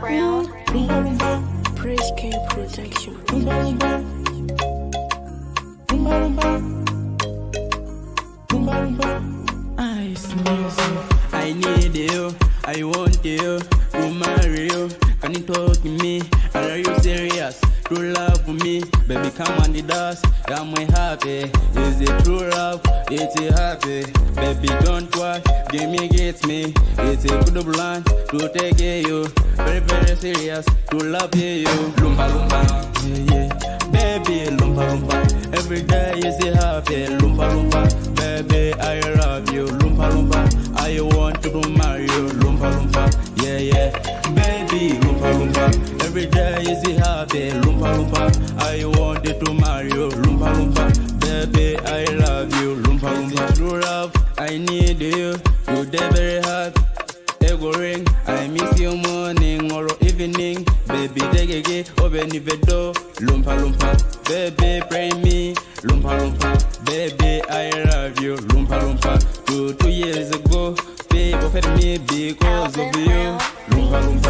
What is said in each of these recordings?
Brown. Presh Kay Protection. I need you. I want you. you marry you. Can you talk to me? Are you serious? True love for me, baby, come on the dust. I'm way happy. Is it true love? It's a happy. Baby, don't worry. Give me, get me. It's a good blunt to take you. Very, very serious to love you. Lumba, lumba. Yeah, yeah. Baby, lumba, lumba. Every day is a happy. Lumba, lumba. Baby, I Lumba. I wanted to marry you. Lumba, lumba. Baby, I love you. Lumba, lumba. True love, I need you. Today very happy. Ego ring, I miss you morning or evening. Baby, degege, obenivedo, lumpa lumpa. Baby, pray me, lumpa lumpa. Baby, I love you, lumpa lumpa. Two, two years ago, people fed me because of you, lumpa lumpa.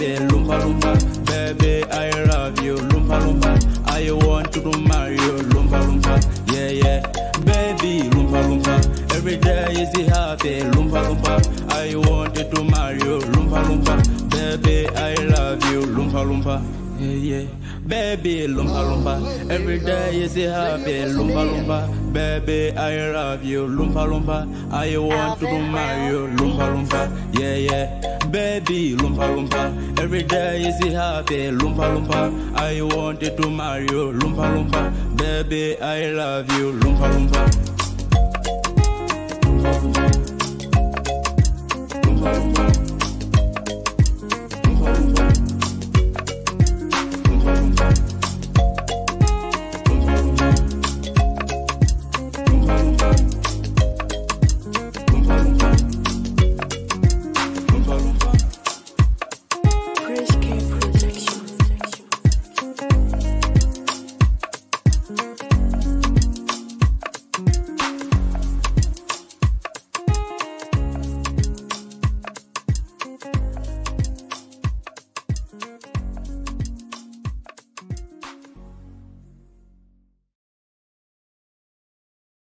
Happy, lumpa lumpa. Baby, I love you, lumpa lumpa. I want to marry you, lumpa lumpa. Yeah, yeah. Baby, lumpa lumpa. Every day is happy, lumpa lumpa. I wanted to marry you, lumpa lumpa. Baby, I love you, lumpa lumpa. Yeah, yeah. Baby, lumpa lumpa. Every day is a happy, lumpa lumpa. Baby, I love you, lumpa lumpa. I want to marry you, lumpa lumpa. Yeah, yeah. Baby, lumpa lumpa. Every day is a happy, lumpa lumpa. I wanted to marry you, lumpa lumpa. Baby, I love you, lumpa lumpa.